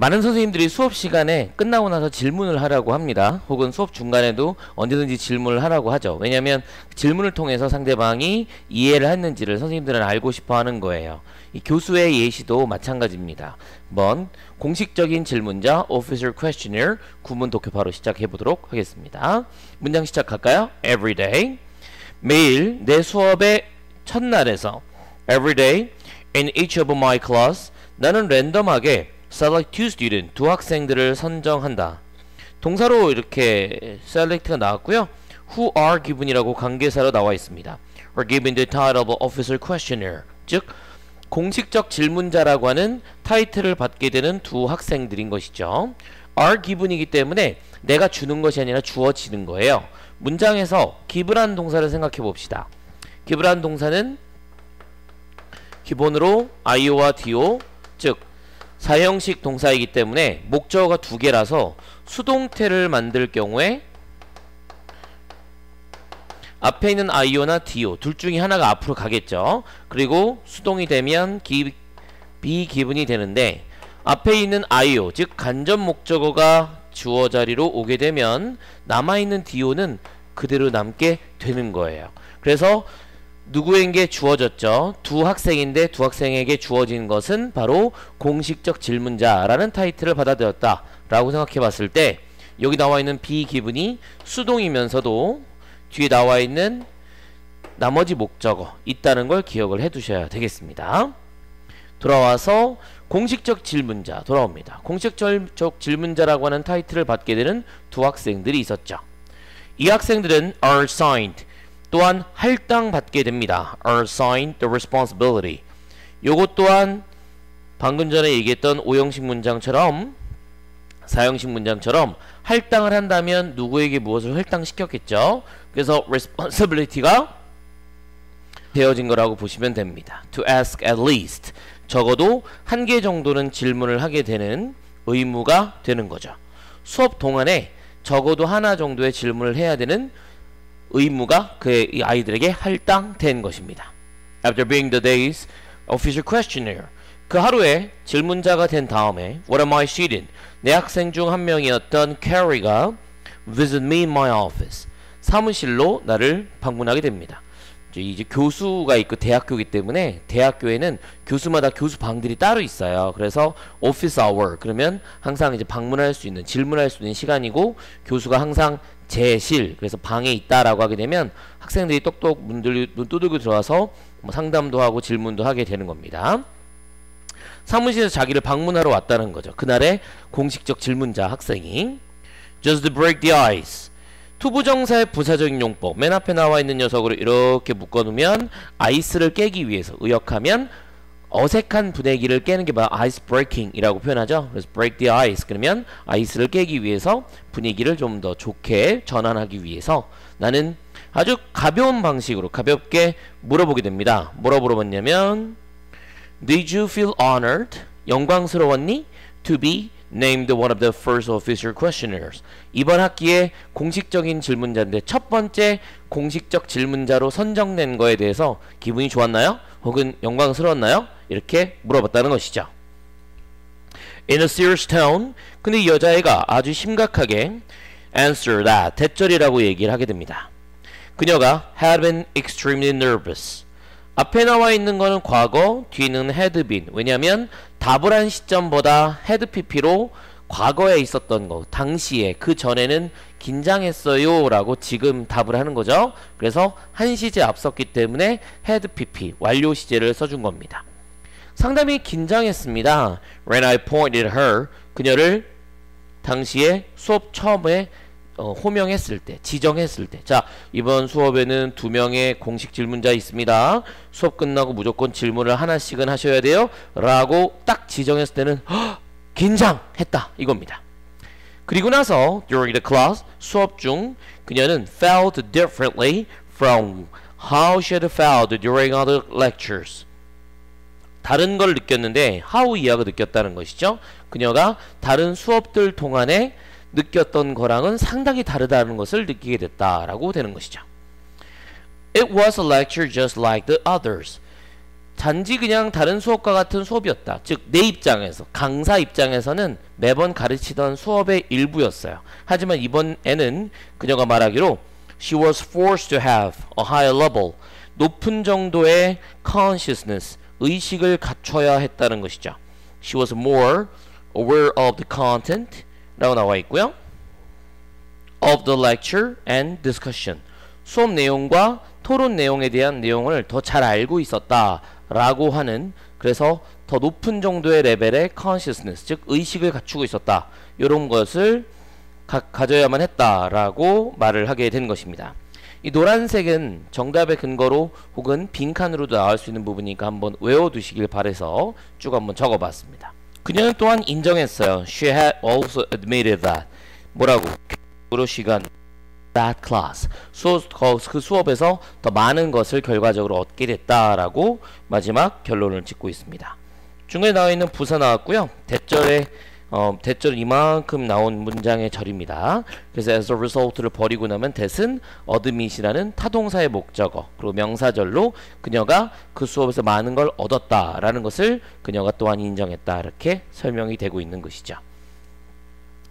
많은 선생님들이 수업 시간에 끝나고 나서 질문을 하라고 합니다. 혹은 수업 중간에도 언제든지 질문을 하라고 하죠. 왜냐하면 질문을 통해서 상대방이 이해를 했는지를 선생님들은 알고 싶어 하는 거예요. 이 교수의 예시도 마찬가지입니다. 한번 공식적인 질문자 official questionnaire 구문 독해 바로 시작해 보도록 하겠습니다. 문장 시작할까요? Every day 매일 내 수업의 첫날에서 Every day in each of my class 나는 랜덤하게 select two student 두 학생들을 선정한다. 동사로 이렇게 select가 나왔고요. who are given이라고 관계사로 나와 있습니다. are given the title of officer questionnaire 즉 공식적 질문자라고 하는 타이틀을 받게 되는 두 학생들인 것이죠. are given이기 때문에 내가 주는 것이 아니라 주어지는 거예요. 문장에서 give란 동사를 생각해 봅시다. give란 동사는 기본으로 IO와 DO 즉 사형식 동사이기 때문에 목적어가 두 개라서 수동태를 만들 경우에 앞에 있는 IO나 DO 둘 중에 하나가 앞으로 가겠죠. 그리고 수동이 되면 기, 비기분이 되는데 앞에 있는 IO 즉 간접 목적어가 주어 자리로 오게 되면 남아있는 DO는 그대로 남게 되는 거예요. 그래서 누구에게 주어졌죠? 두 학생인데 두 학생에게 주어진 것은 바로 공식적 질문자라는 타이틀을 받아들였다 라고 생각해 봤을 때 여기 나와 있는 비기분이 수동이면서도 뒤에 나와 있는 나머지 목적어 있다는 걸 기억을 해 두셔야 되겠습니다. 돌아와서 공식적 질문자 돌아옵니다. 공식적 질문자라고 하는 타이틀을 받게 되는 두 학생들이 있었죠. 이 학생들은 are assigned 또한 할당받게 됩니다. are assigned the responsibility. 요것 또한 방금 전에 얘기했던 오형식 문장처럼 사형식 문장처럼 할당을 한다면 누구에게 무엇을 할당시켰겠죠. 그래서 responsibility가 되어진 거라고 보시면 됩니다. to ask at least 적어도 한 개 정도는 질문을 하게 되는 의무가 되는 거죠. 수업 동안에 적어도 하나 정도의 질문을 해야 되는 의무가 그 아이들에게 할당된 것입니다. After being the day's official questionnaire 그 하루에 질문자가 된 다음에 What am I student? 내 학생 중 한 명이었던 Carrie가 visit me in my office 사무실로 나를 방문하게 됩니다. 이제 교수가 있고 대학교이기 때문에 대학교에는 교수마다 교수 방들이 따로 있어요. 그래서 office hour 그러면 항상 이제 방문할 수 있는 질문할 수 있는 시간이고 교수가 항상 재실 그래서 방에 있다라고 하게 되면 학생들이 똑똑 문 들, 문 두들고 들어와서 뭐 상담도 하고 질문도 하게 되는 겁니다. 사무실에서 자기를 방문하러 왔다는 거죠. 그날의 공식적 질문자 학생이 Just break the ice to부정사의 부사적인 용법 맨 앞에 나와 있는 녀석으로 이렇게 묶어놓으면 아이스를 깨기 위해서 의역하면 어색한 분위기를 깨는 게 바로 ice breaking이라고 표현하죠. 그래서 break the ice 그러면 아이스를 깨기 위해서 분위기를 좀 더 좋게 전환하기 위해서 나는 아주 가벼운 방식으로 가볍게 물어보게 됩니다. 뭐라 물어봤냐면 Did you feel honored? 영광스러웠니? To be named one of the first official questionnaires. 이번 학기에 공식적인 질문자인데 첫 번째 공식적 질문자로 선정된 거에 대해서 기분이 좋았나요? 혹은 영광스러웠나요? 이렇게 물어봤다는 것이죠. In a serious tone, 근데 이 여자애가 아주 심각하게 answer that, 대절이라고 얘기를 하게 됩니다. 그녀가 had been extremely nervous. 앞에 나와 있는 거는 과거, 뒤는 had been. 왜냐하면 답을 한 시점보다 had pp로 과거에 있었던 거, 당시에, 그 전에는 긴장했어요 라고 지금 답을 하는 거죠. 그래서 한 시제 앞섰기 때문에 had pp, 완료 시제를 써준 겁니다. 상당히 긴장했습니다. When I pointed her, 그녀를 당시에 수업 처음에 어, 호명했을 때, 지정했을 때. 자, 이번 수업에는 두 명의 공식 질문자 있습니다. 수업 끝나고 무조건 질문을 하나씩은 하셔야 돼요. 라고 딱 지정했을 때는 허, 긴장했다. 이겁니다. 그리고 나서 during the class 수업 중 그녀는 felt differently from how she had felt during other lectures. 다른 걸 느꼈는데 how 이하가 느꼈다는 것이죠. 그녀가 다른 수업들 동안에 느꼈던 거랑은 상당히 다르다는 것을 느끼게 됐다라고 되는 것이죠. It was a lecture just like the others. 단지 그냥 다른 수업과 같은 수업이었다. 즉 내 입장에서 강사 입장에서는 매번 가르치던 수업의 일부였어요. 하지만 이번에는 그녀가 말하기로 she was forced to have a higher level 높은 정도의 consciousness 의식을 갖춰야 했다는 것이죠. She was more aware of the content 라고 나와 있고요. of the lecture and discussion 수업 내용과 토론 내용에 대한 내용을 더 잘 알고 있었다 라고 하는 그래서 더 높은 정도의 레벨의 consciousness 즉 의식을 갖추고 있었다 이런 것을 가, 가져야만 했다라고 말을 하게 된 것입니다. 이 노란색은 정답의 근거로 혹은 빈칸으로도 나올 수 있는 부분이니까 한번 외워두시길 바래서 쭉 한번 적어봤습니다. 그녀는 또한 인정했어요. She had also admitted that 뭐라고? 으로 시간 that class 수업, 그 수업에서 더 많은 것을 결과적으로 얻게 됐다라고 마지막 결론을 짓고 있습니다. 중간에 나와 있는 부사 나왔고요. 대절에 어, 대절 이만큼 나온 문장의 절입니다. 그래서 as a result를 버리고 나면 that은 얻음이시라는 타동사의 목적어 그리고 명사절로 그녀가 그 수업에서 많은 걸 얻었다라는 것을 그녀가 또한 인정했다 이렇게 설명이 되고 있는 것이죠.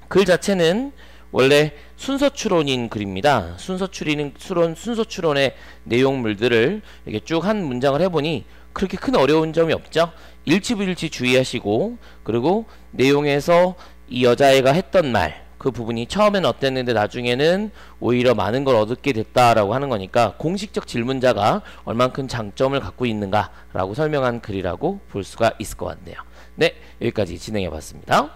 글 자체는 원래 순서 추론인 글입니다. 순서 추리는 추론 순서 추론의 내용물들을 이렇게 쭉 한 문장을 해보니 그렇게 큰 어려운 점이 없죠. 일치부일치 주의하시고 그리고 내용에서 이 여자애가 했던 말 그 부분이 처음엔 어땠는데 나중에는 오히려 많은 걸 얻게 됐다라고 하는 거니까 공식적 질문자가 얼만큼 장점을 갖고 있는가라고 설명한 글이라고 볼 수가 있을 것 같네요. 네, 여기까지 진행해 봤습니다.